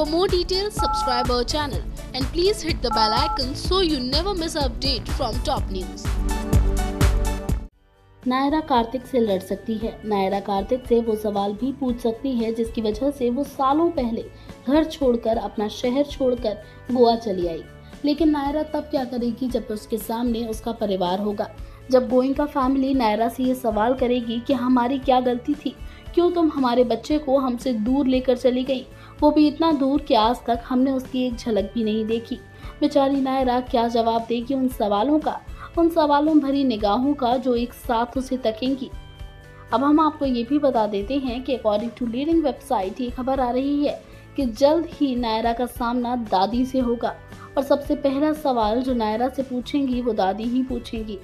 For more details, subscribe our channel and please hit the bell icon so you never miss an update from top news. Naira Kartik से लड़ सकती है। नायरा कार्तिक से वो सवाल भी पूछ सकती है जिसकी वजह से वो सालों पहले घर छोड़कर अपना शहर छोड़कर गोवा चली आई। लेकिन नायरा तब क्या करेगी जब उसके सामने उसका परिवार होगा? जब गोइंका फैमिली नायरा से ये सवाल करेगी कि हमारी क्या गलती थी क्यों तुम हमारे बच्चे को हमसे दूर लेकर चली गई? वो भी इतना दूर कि आज तक हमने उसकी एक झलक भी नहीं देखी। बेचारी नायरा, क्या जवाब देगी उन सवालों का? उन सवालों भरी निगाहों का जो एक साथ उसे तकेंगी। अब हम आपको ये भी बता देते हैं कि अकॉर्डिंग टू लीडिंग वेबसाइट ये खबर आ रही है कि जल्द ही नायरा का सामना दादी से होगा। और सबसे पहला सवाल जो नायरा से पूछेंगी, वो दादी ही पूछेंगी।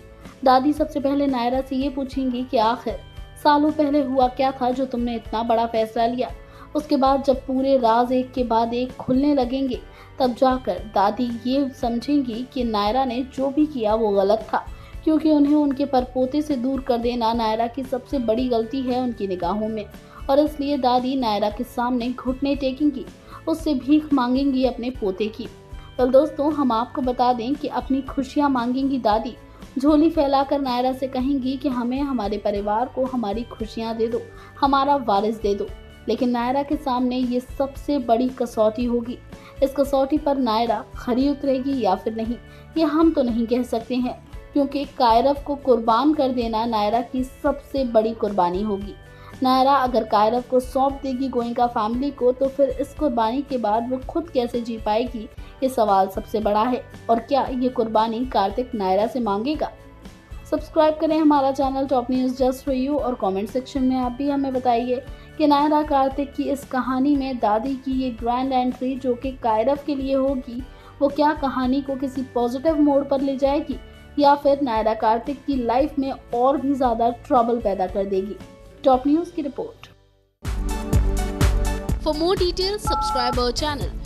दादी सबसे पहले नायरा से ये पूछेंगी कि आखिर सालों पहले हुआ क्या था जो तुमने इतना बड़ा फैसला लिया? उसके बाद जब पूरे राज एक के बाद एक खुलने लगेंगे, तब जाकर दादी ये समझेंगी कि नायरा ने जो भी किया वो गलत था, क्योंकि उन्हें उनके परपोते से दूर कर देना नायरा की सबसे बड़ी गलती है उनकी निगाहों में। और इसलिए दादी नायरा के सामने घुटने टेकेंगी, उससे भीख मांगेंगी अपने पोते की। कल दोस्तों हम आपको बता दें कि अपनी खुशियाँ मांगेंगी दादी झोली फैलाकर नायरा से कहेंगी कि हमें हमारे परिवार को हमारी खुशियाँ दे दो, हमारा वारिस दे दो। लेकिन नायरा के सामने ये सबसे बड़ी कसौटी होगी। इस कसौटी पर नायरा खरी उतरेगी या फिर नहीं, ये हम तो नहीं कह सकते हैं, क्योंकि कायरव को कुर्बान कर देना नायरा की सबसे बड़ी कुर्बानी होगी। नायरा अगर कायरव को सौंप देगी गोइंका फैमिली को तो फिर इस कुर्बानी के बाद वो खुद कैसे जी पाएगी? ये सवाल सबसे बड़ा है और क्या ये कुर्बानी कार्तिक नायरा से मांगेगा? सब्सक्राइब करें हमारा channel top news just for you और कमेंट सेक्शन में आप भी हमें बताइए कि नायरा कार्तिक की इस कहानी में दादी की ये ग्रैंड एंट्री जो कि कायरव के लिए होगी वो क्या कहानी को किसी पॉजिटिव मोड पर ले जाएगी या फिर नायरा कार्तिक की लाइफ में और भी ज़्यादा ट्रबल पैदा कर देगी? टॉप न्यूज़ की report For more details, subscribe our channel.